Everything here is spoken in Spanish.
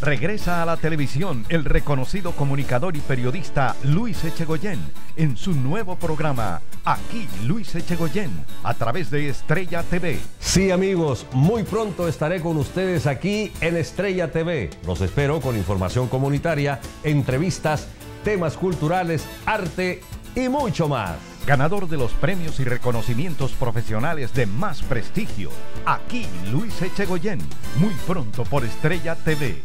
Regresa a la televisión el reconocido comunicador y periodista Luis Echegoyen en su nuevo programa Aquí Luis Echegoyen a través de Estrella TV. Sí amigos, muy pronto estaré con ustedes aquí en Estrella TV. Los espero con información comunitaria, entrevistas, temas culturales, arte y mucho más. Ganador de los premios y reconocimientos profesionales de más prestigio. Aquí Luis Echegoyen, muy pronto por Estrella TV.